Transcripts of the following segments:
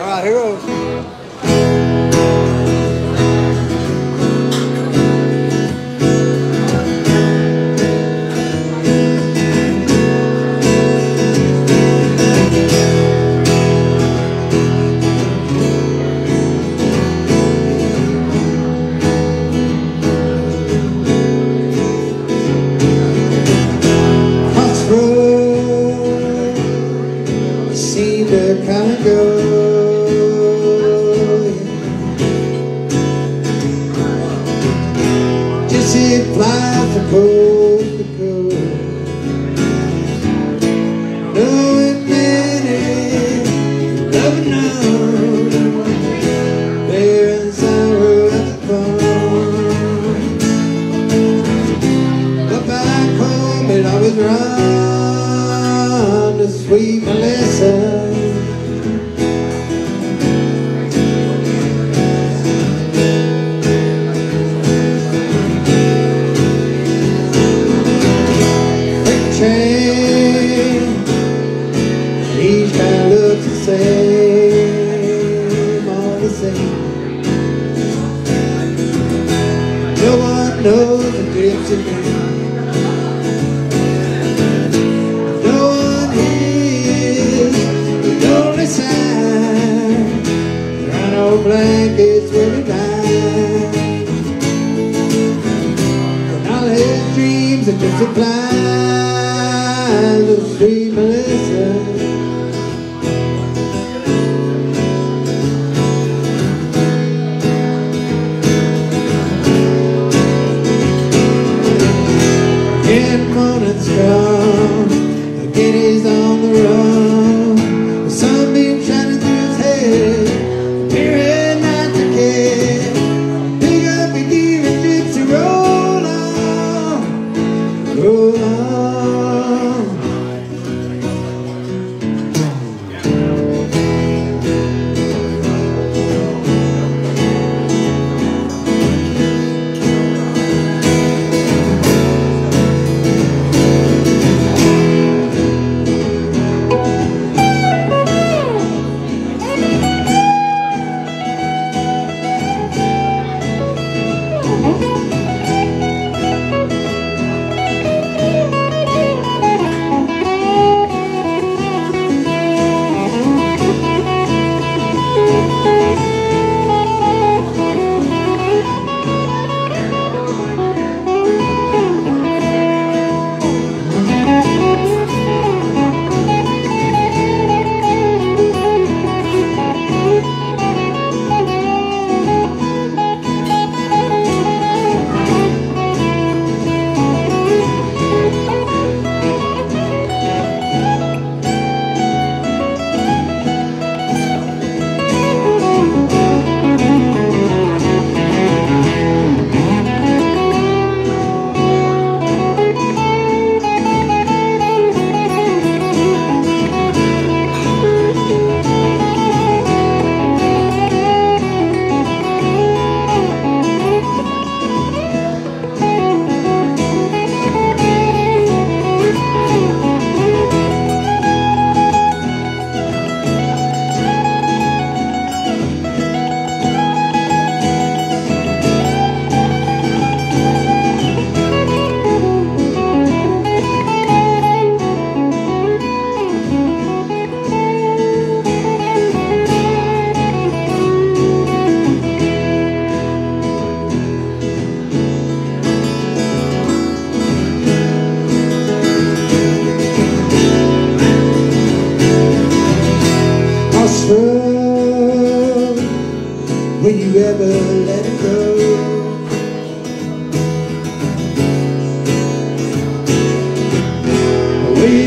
All right, here goes. Train, each guy looks the same, all the same. No one knows the gypsy man. No one hears the lonely sigh. Brown old blankets will be blind. And all his dreams are just a blind Melissa. Again morning's come,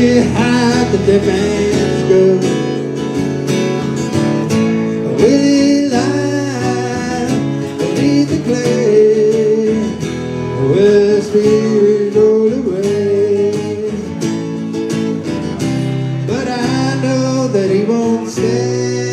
The dead man's go? Will he lie beneath the clay? His spirit roll away? But I know that he won't stay